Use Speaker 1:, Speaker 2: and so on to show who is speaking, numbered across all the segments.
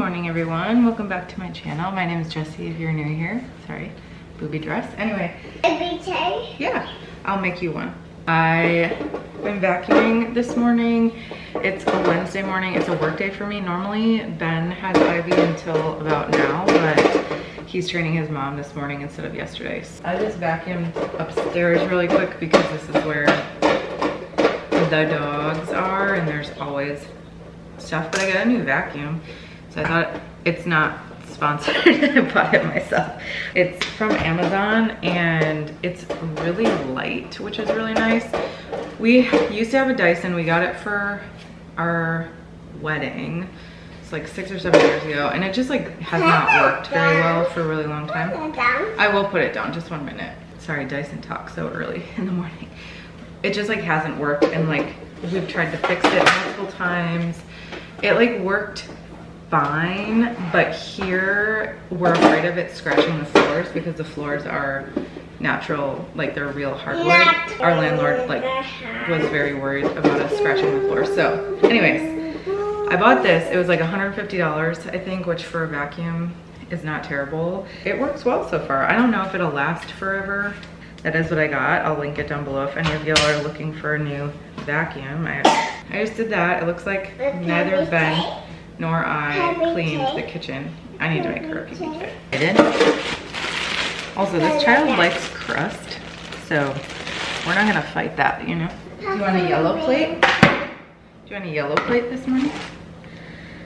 Speaker 1: morning everyone. Welcome back to my channel. My name is Jessie if you're new here. Sorry, booby dress. Anyway.
Speaker 2: Every
Speaker 1: Yeah, I'll make you one. I've been vacuuming this morning. It's a Wednesday morning. It's a work day for me. Normally Ben has Ivy until about now, but he's training his mom this morning instead of yesterday. So I just vacuumed upstairs really quick because this is where the dogs are and there's always stuff, but I got a new vacuum. So I thought it's not sponsored, I bought it myself. It's from Amazon and it's really light, which is really nice. We used to have a Dyson, we got it for our wedding. It's like six or seven years ago and it just like has not worked very well for a really long time. I will put it down, just one minute. Sorry, Dyson talks so early in the morning. It just like hasn't worked and like we've tried to fix it multiple times. It like worked fine, but here we're afraid of it scratching the floors because the floors are natural, like they're real hardwood. Our landlord like was very worried about us scratching the floor. So anyways, I bought this. It was like $150, I think, which for a vacuum is not terrible. It works well so far. I don't know if it'll last forever. That is what I got. I'll link it down below if any of y'all are looking for a new vacuum. I, I just did that. It looks like neither Ben nor I cleaned the kitchen. I need to make her a PB I did. Also, this child likes crust, so we're not gonna fight that, you know? Do you want a yellow plate? Do you want a yellow plate this morning?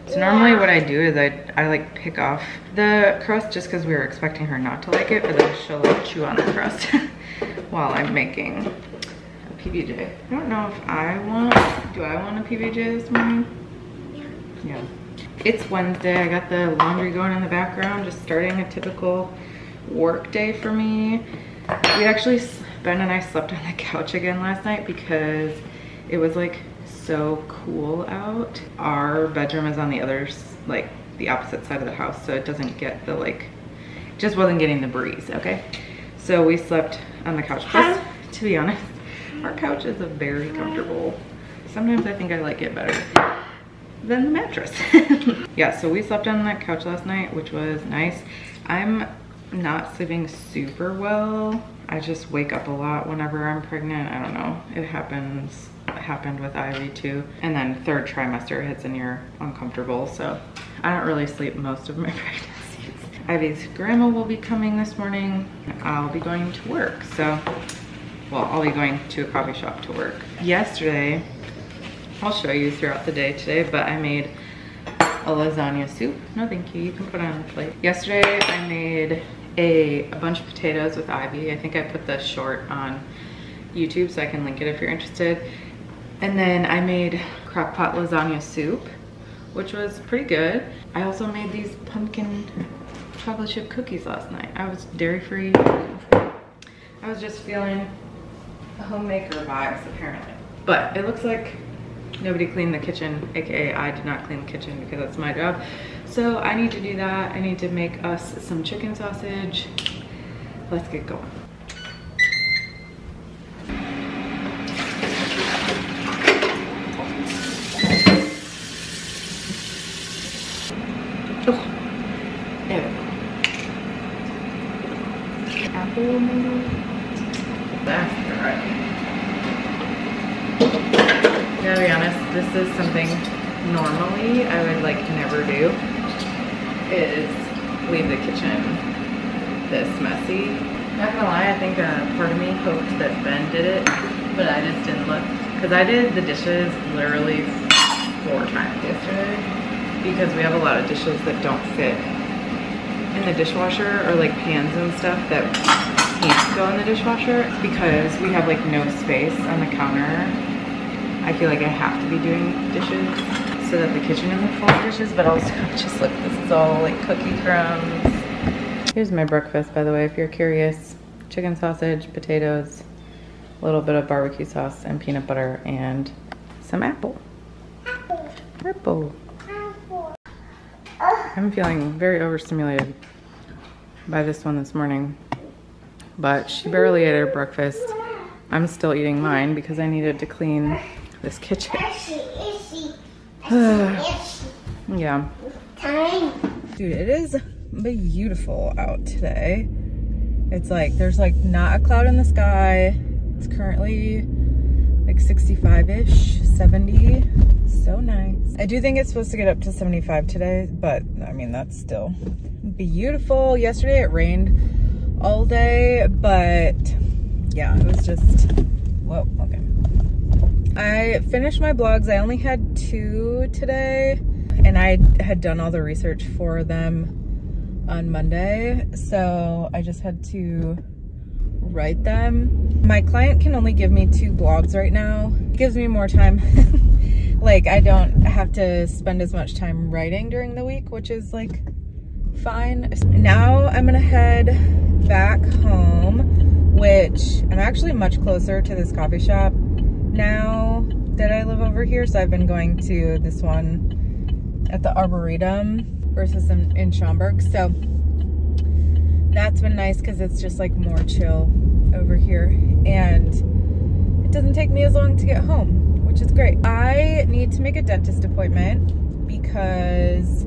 Speaker 1: So normally what I do is I, I like pick off the crust just because we were expecting her not to like it, but then she'll like chew on the crust while I'm making a PBJ. I don't know if I want, do I want a PBJ this morning? Yeah. It's Wednesday, I got the laundry going in the background, just starting a typical work day for me. We actually, Ben and I slept on the couch again last night because it was like so cool out. Our bedroom is on the other, like the opposite side of the house, so it doesn't get the like, just wasn't getting the breeze, okay? So we slept on the couch. Plus, to be honest, our couch is a very comfortable. Sometimes I think I like it better than the mattress. yeah, so we slept on that couch last night, which was nice. I'm not sleeping super well. I just wake up a lot whenever I'm pregnant. I don't know. It happens it happened with Ivy too. And then third trimester hits and you're uncomfortable. So I don't really sleep most of my pregnancies. Ivy's grandma will be coming this morning. I'll be going to work. So, well, I'll be going to a coffee shop to work. Yesterday, I'll show you throughout the day today, but I made a lasagna soup. No, thank you. You can put it on the plate. Yesterday, I made a, a bunch of potatoes with Ivy. I think I put the short on YouTube, so I can link it if you're interested. And then I made crock pot lasagna soup, which was pretty good. I also made these pumpkin chocolate chip cookies last night. I was dairy free. I was just feeling a homemaker vibes apparently. But it looks like nobody cleaned the kitchen, AKA I did not clean the kitchen because that's my job. So I need to do that. I need to make us some chicken sausage. Let's get going. Oh, there we go. Apple maybe? That's right. Gotta be honest, this is something normally I would like never do, is leave the kitchen this messy. Not gonna lie, I think a part of me hoped that Ben did it, but I just didn't look. Cause I did the dishes literally four times yesterday because we have a lot of dishes that don't fit in the dishwasher or like pans and stuff that can't go in the dishwasher because we have like no space on the counter. I feel like I have to be doing dishes so that the kitchen isn't full of dishes, but also just look, this is all like cookie crumbs. Here's my breakfast, by the way, if you're curious. Chicken sausage, potatoes, a little bit of barbecue sauce and peanut butter and some apple.
Speaker 2: Apple.
Speaker 1: Apple.
Speaker 2: Apple.
Speaker 1: I'm feeling very overstimulated by this one this morning. But she barely ate her breakfast. I'm still eating mine because I needed to clean this kitchen. Yeah.
Speaker 2: Time.
Speaker 1: Dude, it is beautiful out today. It's like, there's like not a cloud in the sky. It's currently like 65-ish, 70. So nice. I do think it's supposed to get up to 75 today, but I mean, that's still beautiful. Yesterday it rained all day, but yeah, it was just, whoa, okay. I finished my blogs. I only had two today and I had done all the research for them on Monday. So I just had to write them. My client can only give me two blogs right now. It gives me more time. like I don't have to spend as much time writing during the week, which is like fine. Now I'm gonna head back home, which I'm actually much closer to this coffee shop now that I live over here. So I've been going to this one at the Arboretum versus in, in Schaumburg. So that's been nice because it's just like more chill over here. And it doesn't take me as long to get home, which is great. I need to make a dentist appointment because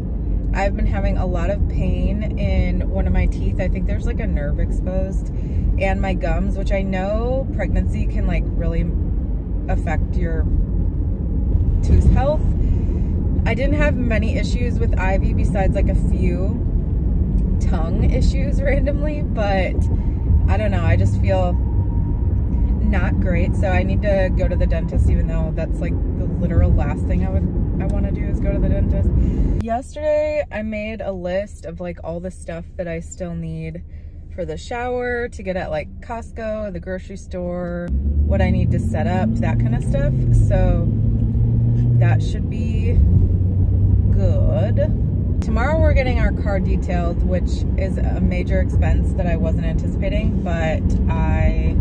Speaker 1: I've been having a lot of pain in one of my teeth. I think there's like a nerve exposed and my gums, which I know pregnancy can like really affect your tooth health. I didn't have many issues with Ivy besides like a few tongue issues randomly, but I don't know. I just feel not great. So I need to go to the dentist even though that's like the literal last thing I would I want to do is go to the dentist. Yesterday I made a list of like all the stuff that I still need for the shower to get at like Costco, the grocery store, what I need to set up, that kind of stuff. So that should be good. Tomorrow we're getting our car detailed, which is a major expense that I wasn't anticipating, but I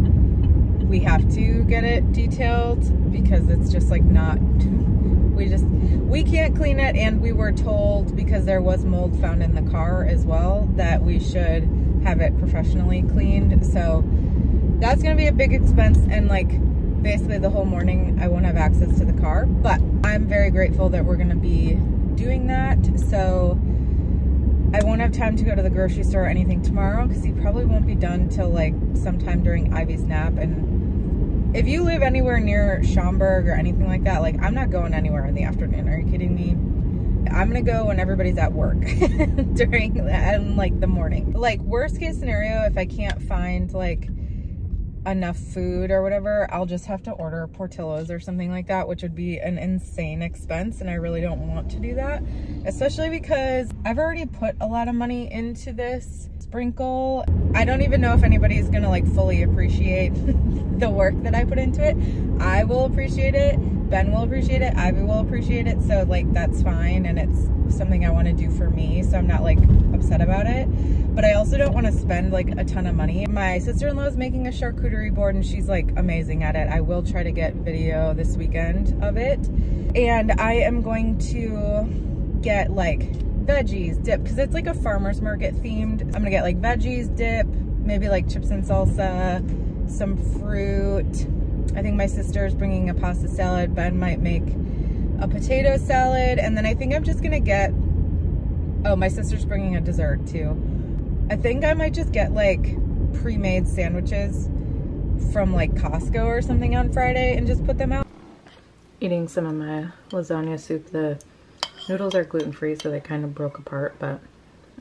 Speaker 1: we have to get it detailed because it's just like not we just we can't clean it and we were told because there was mold found in the car as well that we should have it professionally cleaned. So that's gonna be a big expense and like basically the whole morning I won't have access to the car. But I'm very grateful that we're gonna be doing that. So I won't have time to go to the grocery store or anything tomorrow because he probably won't be done till like sometime during Ivy's nap. And if you live anywhere near Schaumburg or anything like that, like I'm not going anywhere in the afternoon. Are you kidding me? I'm gonna go when everybody's at work during and like the morning. Like worst case scenario, if I can't find like enough food or whatever, I'll just have to order Portillo's or something like that, which would be an insane expense. And I really don't want to do that, especially because I've already put a lot of money into this sprinkle. I don't even know if anybody's gonna like fully appreciate the work that I put into it. I will appreciate it Ben will appreciate it, Ivy will appreciate it, so like that's fine and it's something I want to do for me, so I'm not like upset about it. But I also don't want to spend like a ton of money. My sister-in-law is making a charcuterie board and she's like amazing at it. I will try to get video this weekend of it. And I am going to get like veggies, dip, because it's like a farmer's market themed. I'm gonna get like veggies, dip, maybe like chips and salsa, some fruit, I think my sister is bringing a pasta salad. Ben might make a potato salad. And then I think I'm just gonna get, oh, my sister's bringing a dessert too. I think I might just get like pre-made sandwiches from like Costco or something on Friday and just put them out. Eating some of my lasagna soup. The noodles are gluten-free, so they kind of broke apart, but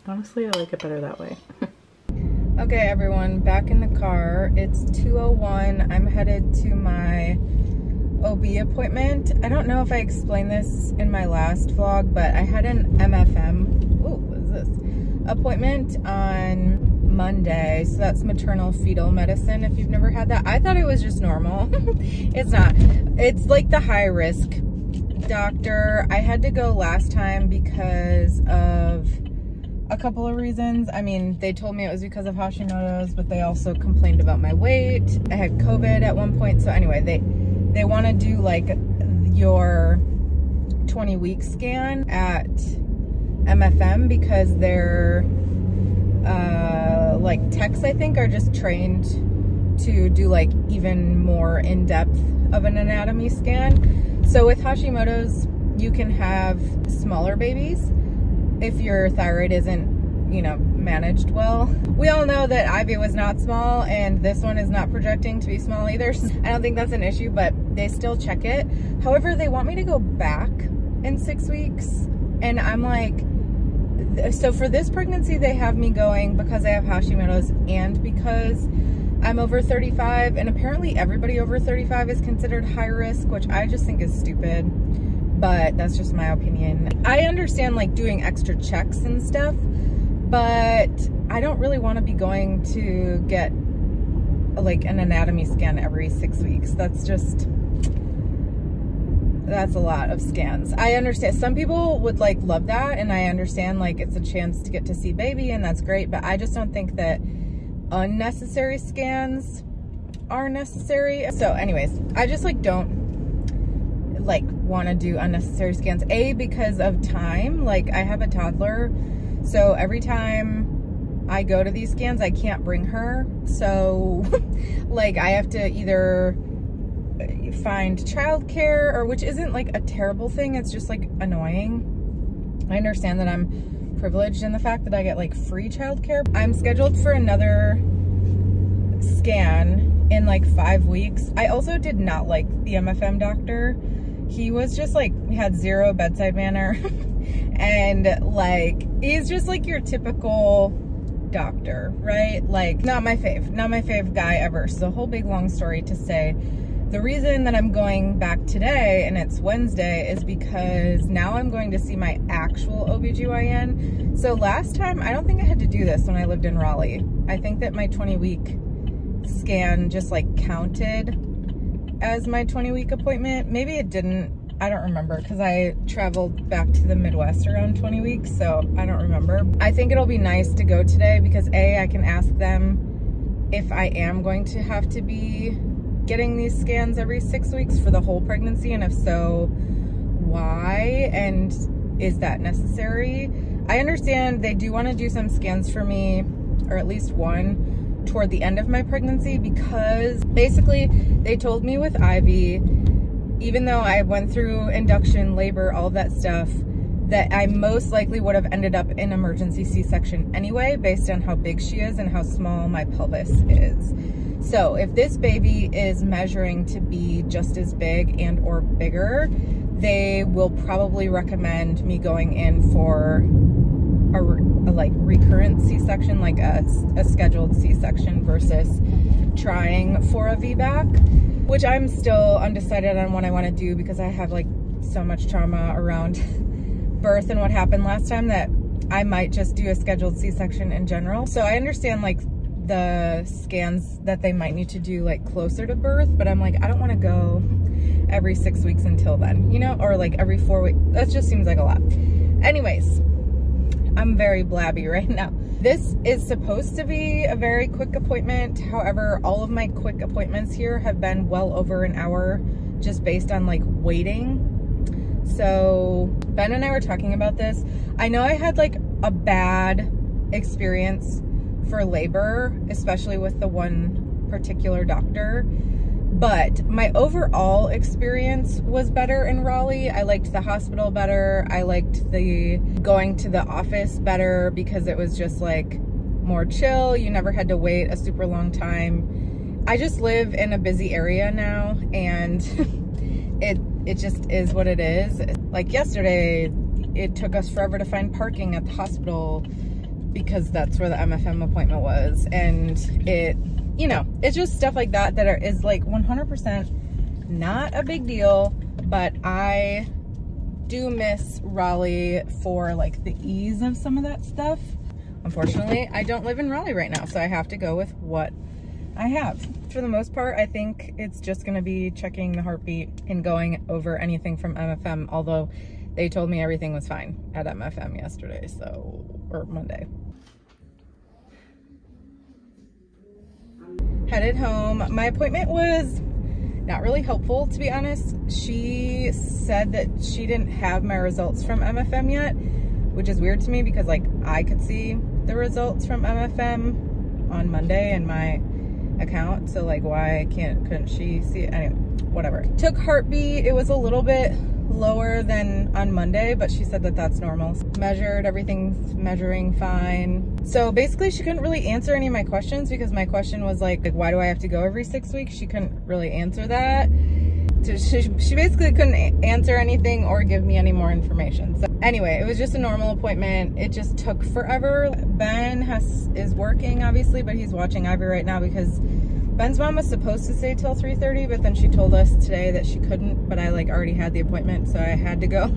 Speaker 1: honestly, I like it better that way. Okay, everyone, back in the car. It's 2.01. I'm headed to my OB appointment. I don't know if I explained this in my last vlog, but I had an MFM, ooh, what is this? Appointment on Monday. So that's maternal fetal medicine if you've never had that. I thought it was just normal. it's not. It's like the high risk doctor. I had to go last time because of a couple of reasons. I mean, they told me it was because of Hashimoto's, but they also complained about my weight. I had COVID at one point. So anyway, they, they want to do like your 20 week scan at MFM because their uh, like techs, I think, are just trained to do like even more in-depth of an anatomy scan. So with Hashimoto's, you can have smaller babies if your thyroid isn't, you know, managed well. We all know that Ivy was not small and this one is not projecting to be small either. I don't think that's an issue, but they still check it. However, they want me to go back in six weeks. And I'm like, so for this pregnancy, they have me going because I have Hashimoto's and because I'm over 35 and apparently everybody over 35 is considered high risk, which I just think is stupid, but that's just my opinion. I understand like doing extra checks and stuff, but I don't really want to be going to get like an anatomy scan every six weeks. That's just, that's a lot of scans. I understand some people would like love that and I understand like it's a chance to get to see baby and that's great, but I just don't think that unnecessary scans are necessary. So anyways, I just like don't like want to do unnecessary scans. A, because of time, like I have a toddler. So every time I go to these scans, I can't bring her. So like I have to either find childcare or which isn't like a terrible thing. It's just like annoying. I understand that I'm privileged in the fact that I get like free childcare. I'm scheduled for another scan in like five weeks. I also did not like the MFM doctor. He was just like, had zero bedside manner. and like, he's just like your typical doctor, right? Like, not my fave, not my fave guy ever. So, a whole big long story to say, the reason that I'm going back today and it's Wednesday is because now I'm going to see my actual OBGYN. So last time, I don't think I had to do this when I lived in Raleigh. I think that my 20 week scan just like counted as my 20 week appointment. Maybe it didn't. I don't remember because I traveled back to the Midwest around 20 weeks, so I don't remember. I think it'll be nice to go today because A, I can ask them if I am going to have to be getting these scans every six weeks for the whole pregnancy, and if so, why? And is that necessary? I understand they do want to do some scans for me, or at least one, toward the end of my pregnancy because basically they told me with Ivy, even though I went through induction, labor, all that stuff, that I most likely would have ended up in emergency C-section anyway, based on how big she is and how small my pelvis is. So if this baby is measuring to be just as big and or bigger, they will probably recommend me going in for a, a like recurrent C-section, like a, a scheduled C-section versus trying for a VBAC, which I'm still undecided on what I want to do because I have like so much trauma around birth and what happened last time that I might just do a scheduled C-section in general. So I understand like the scans that they might need to do like closer to birth, but I'm like, I don't want to go every six weeks until then, you know, or like every four weeks. That just seems like a lot. Anyways, I'm very blabby right now. This is supposed to be a very quick appointment. However, all of my quick appointments here have been well over an hour just based on like waiting. So Ben and I were talking about this. I know I had like a bad experience for labor, especially with the one particular doctor. But my overall experience was better in Raleigh. I liked the hospital better. I liked the going to the office better because it was just like more chill. You never had to wait a super long time. I just live in a busy area now and it it just is what it is. Like yesterday, it took us forever to find parking at the hospital because that's where the MFM appointment was. And it, you know, it's just stuff like that that are, is like 100% not a big deal, but I do miss Raleigh for like the ease of some of that stuff. Unfortunately, I don't live in Raleigh right now, so I have to go with what I have. For the most part, I think it's just gonna be checking the heartbeat and going over anything from MFM, although they told me everything was fine at MFM yesterday, so, or Monday. Headed home. My appointment was not really helpful, to be honest. She said that she didn't have my results from MFM yet, which is weird to me because like I could see the results from MFM on Monday in my account. So like why can't, couldn't she see it? Anyway, whatever. Took heartbeat. It was a little bit lower than on Monday, but she said that that's normal. Measured, everything's measuring fine. So basically she couldn't really answer any of my questions because my question was like, like why do I have to go every six weeks? She couldn't really answer that. So she, she basically couldn't answer anything or give me any more information. So anyway, it was just a normal appointment. It just took forever. Ben has is working obviously, but he's watching Ivy right now because Ben's mom was supposed to stay till 3.30, but then she told us today that she couldn't, but I like already had the appointment, so I had to go.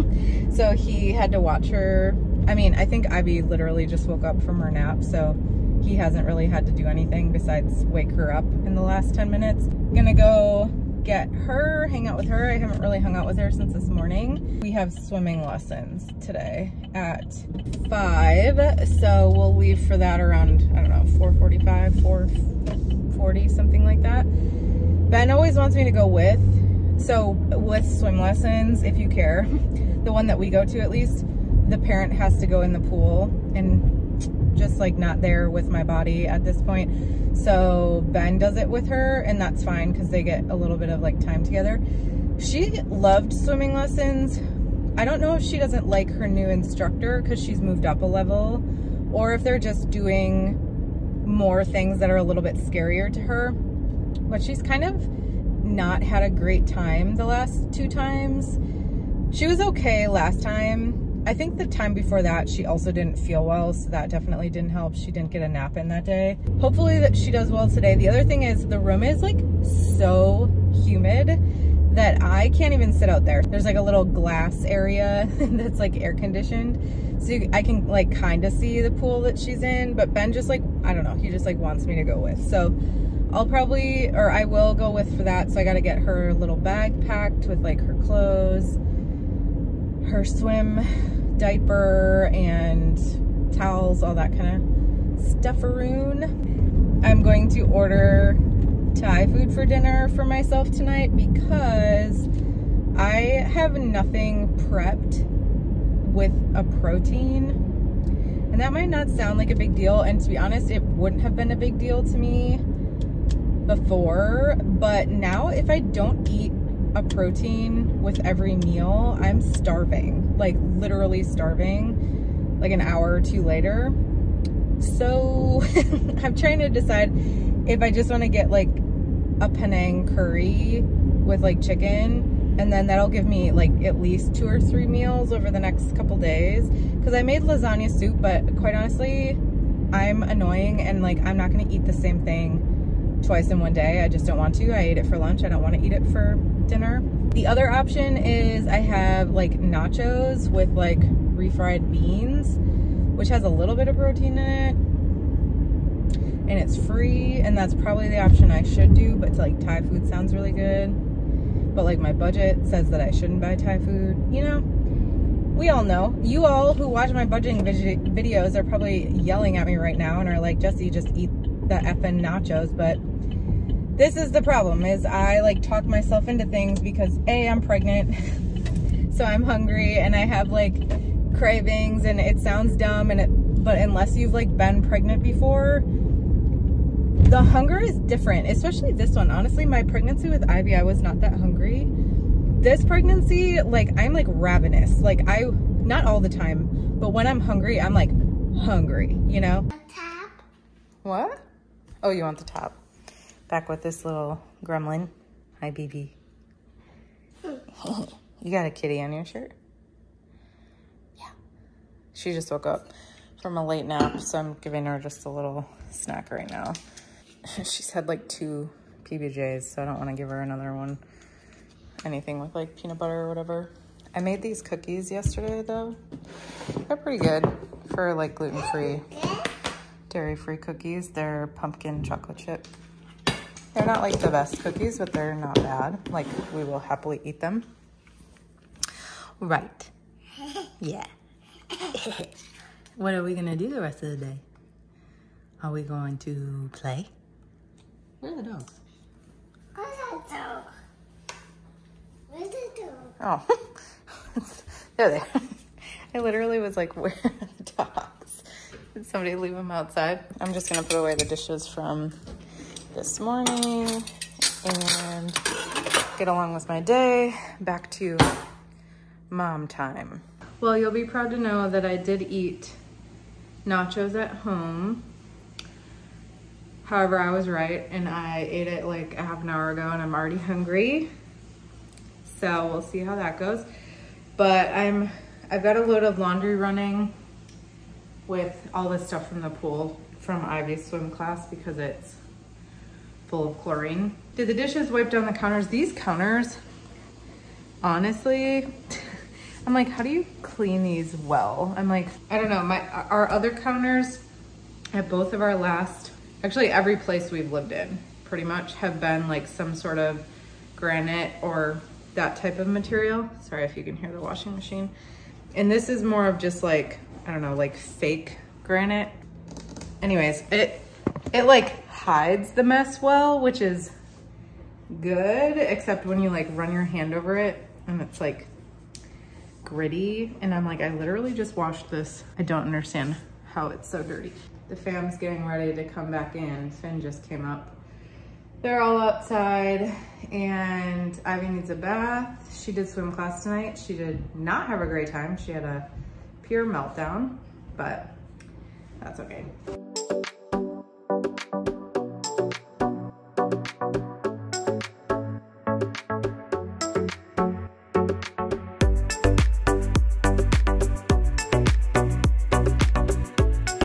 Speaker 1: so he had to watch her. I mean, I think Ivy literally just woke up from her nap, so he hasn't really had to do anything besides wake her up in the last 10 minutes. gonna go get her, hang out with her. I haven't really hung out with her since this morning. We have swimming lessons today at five. So we'll leave for that around, I don't know, 4.45, 4 40, something like that. Ben always wants me to go with. So with swim lessons, if you care, the one that we go to at least, the parent has to go in the pool and just like not there with my body at this point. So Ben does it with her and that's fine because they get a little bit of like time together. She loved swimming lessons. I don't know if she doesn't like her new instructor because she's moved up a level or if they're just doing more things that are a little bit scarier to her. But she's kind of not had a great time the last two times. She was okay last time. I think the time before that, she also didn't feel well, so that definitely didn't help. She didn't get a nap in that day. Hopefully that she does well today. The other thing is the room is like so humid that I can't even sit out there. There's like a little glass area that's like air conditioned. So you, I can like kind of see the pool that she's in, but Ben just like, I don't know, he just like wants me to go with. So I'll probably, or I will go with for that. So I got to get her little bag packed with like her clothes, her swim diaper and towels, all that kind of stufferoon. I'm going to order Thai food for dinner for myself tonight because I have nothing prepped with a protein. And that might not sound like a big deal. And to be honest, it wouldn't have been a big deal to me before. But now if I don't eat a protein with every meal, I'm starving. Like literally starving like an hour or two later. So I'm trying to decide if I just want to get like a Penang curry with like chicken and then that'll give me like at least two or three meals over the next couple days. Because I made lasagna soup but quite honestly I'm annoying and like I'm not gonna eat the same thing twice in one day. I just don't want to. I ate it for lunch. I don't want to eat it for dinner. The other option is I have like nachos with like refried beans which has a little bit of protein in it and it's free and that's probably the option I should do but to like Thai food sounds really good. But like my budget says that I shouldn't buy Thai food. You know we all know. You all who watch my budgeting videos are probably yelling at me right now and are like Jessie just eat the effing nachos. But this is the problem is I like talk myself into things because a I'm pregnant so I'm hungry and I have like cravings and it sounds dumb and it but unless you've like been pregnant before the hunger is different, especially this one. Honestly, my pregnancy with Ivy, I was not that hungry. This pregnancy, like, I'm like ravenous. Like, I, not all the time, but when I'm hungry, I'm like hungry, you know?
Speaker 2: Tap.
Speaker 1: What? Oh, you want the top. Back with this little gremlin. Hi, BB. you got a kitty on your shirt? Yeah. She just woke up from a late nap, so I'm giving her just a little snack right now. she's had like two PBJs, so I don't want to give her another one. Anything with like peanut butter or whatever. I made these cookies yesterday though. They're pretty good for like gluten-free, dairy-free cookies. They're pumpkin chocolate chip. They're not like the best cookies, but they're not bad. Like we will happily eat them. Right. Yeah. what are we gonna do the rest of the day? Are we going to play? Where are the dogs?
Speaker 2: Where's that dog? Where's the dog?
Speaker 1: Oh, there they are. I literally was like, where are the dogs? Did somebody leave them outside? I'm just gonna put away the dishes from this morning and get along with my day. Back to mom time. Well, you'll be proud to know that I did eat nachos at home. However, I was right and I ate it like a half an hour ago and I'm already hungry. So we'll see how that goes. But I'm, I've got a load of laundry running with all this stuff from the pool from Ivy's swim class because it's full of chlorine. Did the dishes wipe down the counters? These counters, honestly, I'm like, how do you clean these well? I'm like, I don't know, my our other counters at both of our last, actually every place we've lived in pretty much have been like some sort of granite or that type of material. Sorry if you can hear the washing machine. And this is more of just like, I don't know, like fake granite. Anyways, it, it like hides the mess well, which is good, except when you like run your hand over it and it's like gritty. And I'm like, I literally just washed this. I don't understand how it's so dirty. The fam's getting ready to come back in. Finn just came up. They're all outside and Ivy needs a bath. She did swim class tonight. She did not have a great time. She had a pure meltdown, but that's okay.